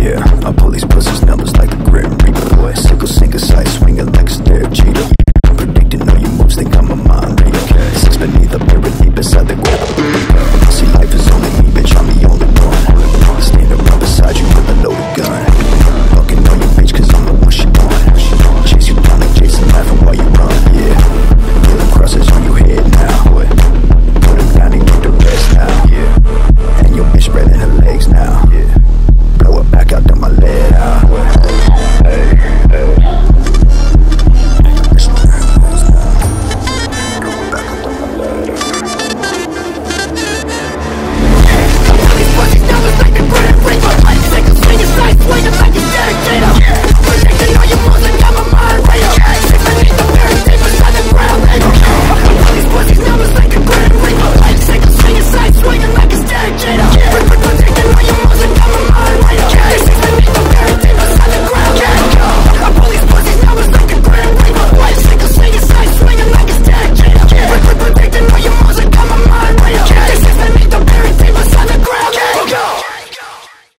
Yeah, I pull these pussies' numbers like